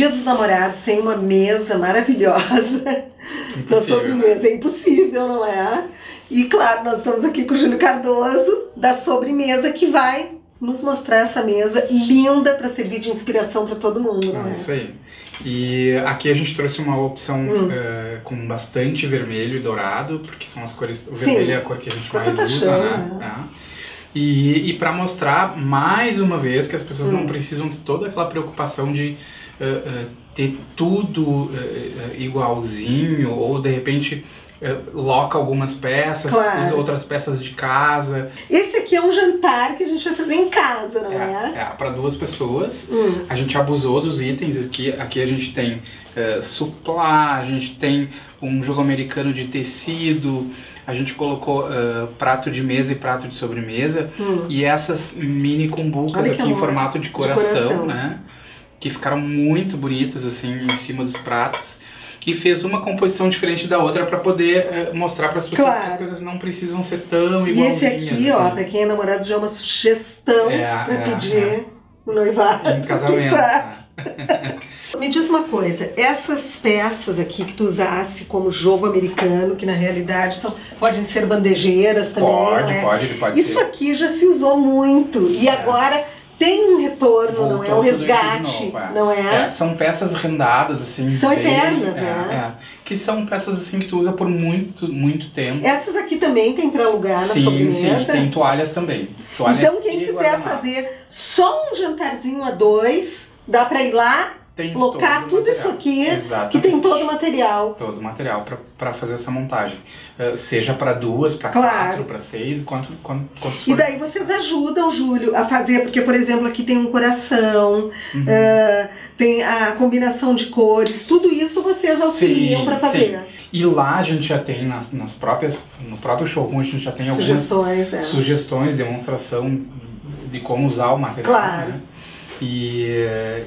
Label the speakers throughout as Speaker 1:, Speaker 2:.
Speaker 1: Dia dos Namorados sem uma mesa maravilhosa da sobremesa. É impossível, não é? E claro, nós estamos aqui com o Júlio Cardoso, da sobremesa, que vai nos mostrar essa mesa linda para servir de inspiração para todo mundo.
Speaker 2: Não, é? Isso aí. E aqui a gente trouxe uma opção hum. uh, com bastante vermelho e dourado, porque são as cores. O vermelho Sim. é a cor que a gente mais usa, né? né? E, e para mostrar mais uma vez que as pessoas hum. não precisam ter toda aquela preocupação de uh, uh, ter tudo igualzinho ou de repente loca algumas peças, claro. usa outras peças de casa.
Speaker 1: Esse aqui é um jantar que a gente vai fazer em casa, não é?
Speaker 2: É, é para duas pessoas. Hum. A gente abusou dos itens. Aqui, aqui a gente tem uh, suplá, a gente tem um jogo americano de tecido, a gente colocou uh, prato de mesa e prato de sobremesa. Hum. E essas mini cumbucas aqui em formato de coração, de coração, né? Que ficaram muito bonitas assim em cima dos pratos que fez uma composição diferente da outra para poder uh, mostrar para as pessoas claro. que as coisas não precisam ser tão iguais.
Speaker 1: E esse aqui, assim. ó, para quem é namorado já é uma sugestão é, para é, pedir é. noivado.
Speaker 2: Casamento. Tá.
Speaker 1: Me diz uma coisa, essas peças aqui que tu usasse como jogo americano, que na realidade são, podem ser bandejeiras também,
Speaker 2: Pode,
Speaker 1: né?
Speaker 2: pode, pode
Speaker 1: Isso
Speaker 2: ser.
Speaker 1: aqui já se usou muito e é. agora tem um retorno, Voltou não é? Um resgate, novo, é. não é?
Speaker 2: é? São peças rendadas, assim.
Speaker 1: São bem, eternas, é, né?
Speaker 2: É, que são peças, assim, que tu usa por muito, muito tempo.
Speaker 1: Essas aqui também tem para alugar na sim, sobremesa?
Speaker 2: Sim, tem toalhas também. Toalhas
Speaker 1: então quem quiser fazer só um jantarzinho a dois, dá para ir lá tem Locar tudo isso aqui, Exatamente. que tem todo o material.
Speaker 2: Todo o material para fazer essa montagem. Uh, seja para duas, para claro. quatro, para seis, quanto, quanto, quanto
Speaker 1: E daí vocês ajudam, Júlio, a fazer, porque, por exemplo, aqui tem um coração, uhum. uh, tem a combinação de cores, tudo isso vocês auxiliam para fazer. Sim.
Speaker 2: E lá a gente já tem nas, nas próprias, no próprio showroom a gente já tem algumas
Speaker 1: sugestões, é.
Speaker 2: sugestões, demonstração de como usar o material.
Speaker 1: Claro.
Speaker 2: Né? E,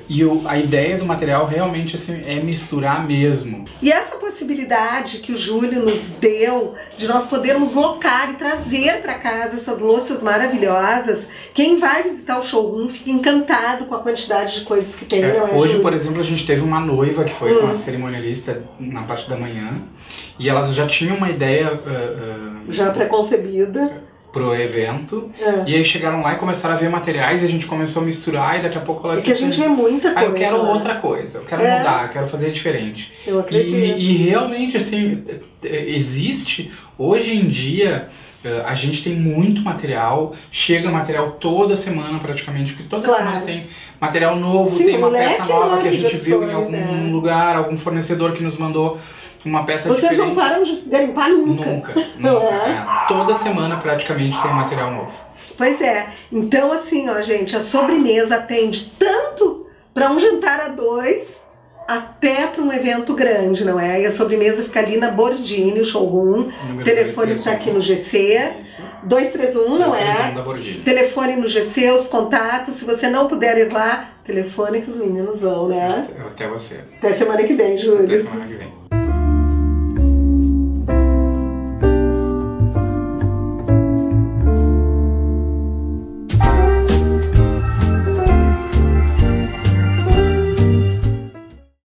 Speaker 2: e o, a ideia do material realmente assim, é misturar mesmo.
Speaker 1: E essa possibilidade que o Júlio nos deu de nós podermos locar e trazer para casa essas louças maravilhosas, quem vai visitar o showroom fica encantado com a quantidade de coisas que tem,
Speaker 2: é,
Speaker 1: é,
Speaker 2: Hoje,
Speaker 1: Júlio?
Speaker 2: por exemplo, a gente teve uma noiva que foi hum. com a cerimonialista na parte da manhã e elas já tinham uma ideia... Uh,
Speaker 1: uh, já preconcebida
Speaker 2: pro evento. É. E aí chegaram lá e começaram a ver materiais e a gente começou a misturar e daqui a pouco ela
Speaker 1: disse é que a gente
Speaker 2: assim,
Speaker 1: vê muita coisa.
Speaker 2: Ah, eu quero né? outra coisa, eu quero é. mudar, eu quero fazer diferente.
Speaker 1: Eu acredito.
Speaker 2: E, e realmente, assim, existe, hoje em dia, a gente tem muito material, chega material toda semana praticamente, porque toda claro. semana tem material novo, Sim, tem uma peça nova que a gente viu em algum é. lugar, algum fornecedor que nos mandou uma peça
Speaker 1: Vocês
Speaker 2: diferente.
Speaker 1: não param de garimpar nunca.
Speaker 2: Nunca. nunca. É? É. Toda semana praticamente tem material novo.
Speaker 1: Pois é. Então assim, ó, gente, a sobremesa atende tanto para um jantar a dois até para um evento grande, não é? E a sobremesa fica ali na Bordini, o showroom. O telefone está aqui no GC. Isso. 231, não é?
Speaker 2: Da Bordini.
Speaker 1: Telefone no GC, os contatos. Se você não puder ir lá, telefone que os meninos vão, né?
Speaker 2: Até você.
Speaker 1: Até semana que vem, Júlio.
Speaker 2: Até semana que vem.